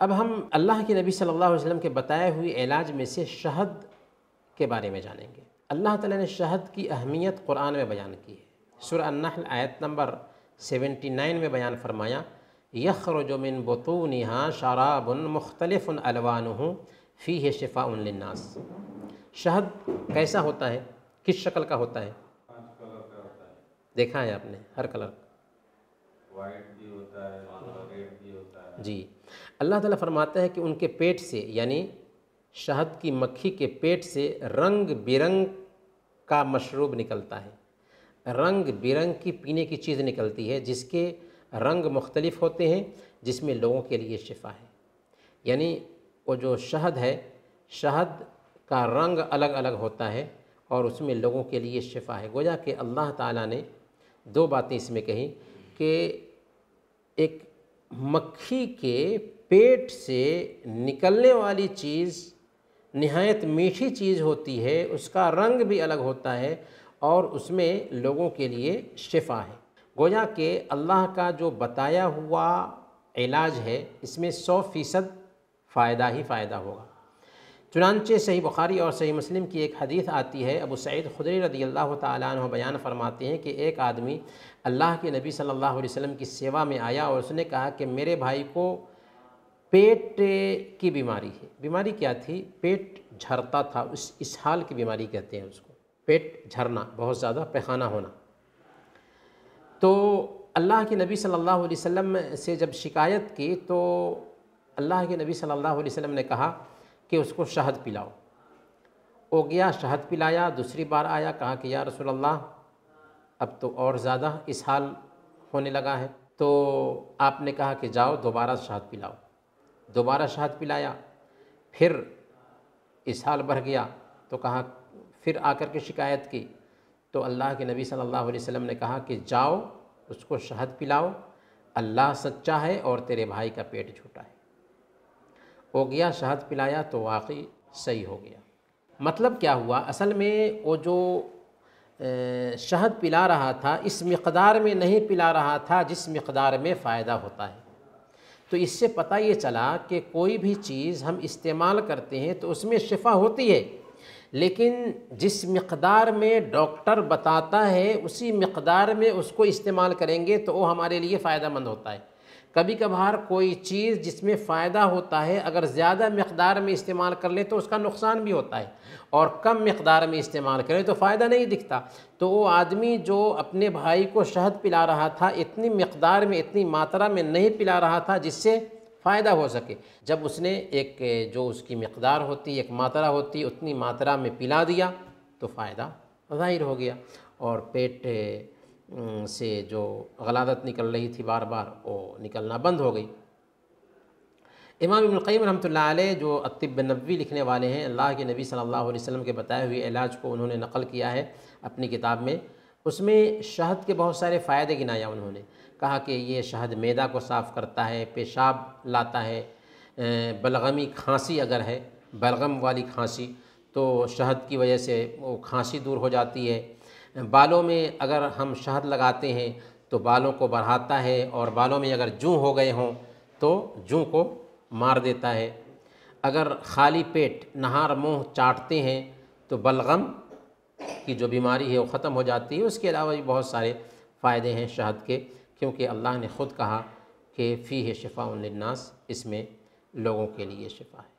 अब हम अल्लाह के नबी सल्लल्लाहु अलैहि वसल्लम के बताए हुए इलाज में से शहद के बारे में जानेंगे। अल्लाह ताला ने शहद की अहमियत कुरान में बयान की है। सुर आयत नंबर 79 में बयान फरमाया, यखरजो मिन बतूनिहा शराबुन मुख्तलिफ़ अलवानुहु फ़ी है शिफ़ाउन्नास शहद कैसा होता है? किस शक्ल का होता है? देखा है आपने, हर कलर वाइट भी होता है। जी। अल्लाह ताला फरमाता है कि उनके पेट से, यानी शहद की मक्खी के पेट से रंग बिरंग का मशरूब निकलता है। रंग बिरंग की पीने की चीज़ निकलती है, जिसके रंग मुख्तलिफ़ होते हैं, जिसमें लोगों के लिए शिफा है। यानी वो जो शहद है, शहद का रंग अलग अलग होता है और उसमें लोगों के लिए शिफा है। गोया कि अल्लाह ताला ने दो बातें इसमें कही कि एक मक्खी के पेट से निकलने वाली चीज़, नहायत मीठी चीज़ होती है, उसका रंग भी अलग होता है और उसमें लोगों के लिए शिफा है। गोया के अल्लाह का जो बताया हुआ इलाज है, इसमें सौ फ़ीसद फ़ायदा ही फ़ायदा होगा। चुनानचे सही बुखारी और सही मुस्लिम की एक हदीस आती है। अबू सईद खुदरी रदी अल्लाह तु बयान फरमाते हैं कि एक आदमी अल्लाह के नबी सल्लल्लाहु अलैहि वसल्लम की सेवा में आया और उसने कहा कि मेरे भाई को पेट की बीमारी है। बीमारी क्या थी? पेट झरता था। उस, इस हाल की बीमारी कहते हैं उसको। पेट झरना, बहुत ज़्यादा पैखाना होना। तो अल्लाह के नबी सल्लल्लाहु अलैहि वसल्लम से जब शिकायत की तो अल्लाह के नबी सल्लल्लाहु अलैहि वसल्लम ने कहा कि उसको शहद पिलाओ। वो गया, शहद पिलाया, दूसरी बार आया, कहा कि, या रसूल अल्लाह अब तो और ज़्यादा इस हाल होने लगा है। तो आपने कहा कि, जाओ, दोबारा शहद पिलाओ। दोबारा शहद पिलाया, फिर इस हाल बढ़ गया तो कहा, फिर आकर के शिकायत की। तो अल्लाह के नबी सल्लल्लाहु अलैहि वसल्लम ने कहा कि, जाओ, उसको शहद पिलाओ, अल्लाह सच्चा है और तेरे भाई का पेट झूठा है। हो गया शहद पिलाया तो वाकई सही हो गया। मतलब क्या हुआ? असल में वो जो शहद पिला रहा था, इस मकदार में नहीं पिला रहा था, जिस मकदार में फ़ायदा होता है। तो इससे पता ये चला कि कोई भी चीज़ हम इस्तेमाल करते हैं तो उसमें शिफा होती है। लेकिन जिस मकदार में डॉक्टर बताता है, उसी मकदार में उसको इस्तेमाल करेंगे तो वो हमारे लिए फ़ायदा मंद होता है। कभी कभार कोई चीज़ जिसमें फ़ायदा होता है, अगर ज़्यादा मकदार में इस्तेमाल कर लें तो उसका नुकसान भी होता है और कम मकदार में इस्तेमाल करें तो फ़ायदा नहीं दिखता। तो वो आदमी जो अपने भाई को शहद पिला रहा था, इतनी मकदार में, इतनी मात्रा में नहीं पिला रहा था जिससे फ़ायदा हो सके। जब उसने एक जो उसकी मकदार होती, एक मात्रा होती, उतनी मात्रा में पिला दिया तो फ़ायदा ज़ाहिर हो गया और पेट से जो गलादत निकल रही थी बार बार वो निकलना बंद हो गई। इमाम इब्न क़य्यिम रहमतुल्लाह अलैह, जो अतिब नबी लिखने वाले हैं, अल्लाह के नबी सल्लल्लाहु अलैहि वसल्लम के बताए हुए इलाज को उन्होंने नकल किया है अपनी किताब में, उसमें शहद के बहुत सारे फ़ायदे गिनाया उन्होंने। कहा कि ये शहद मैदा को साफ़ करता है, पेशाब लाता है बलगमी खांसी अगर है, बलगम वाली खांसी तो शहद की वजह से वो खांसी दूर हो जाती है। बालों में अगर हम शहद लगाते हैं तो बालों को बढ़ाता है और बालों में अगर जूँ हो गए हों तो जूँ को मार देता है। अगर खाली पेट नहार मुँह चाटते हैं तो बलगम की जो बीमारी है वो ख़त्म हो जाती है। उसके अलावा भी बहुत सारे फ़ायदे हैं शहद के, क्योंकि अल्लाह ने ख़ुद कहा कि फ़ी है शिफ़ा इसमें लोगों के लिए शिफा है।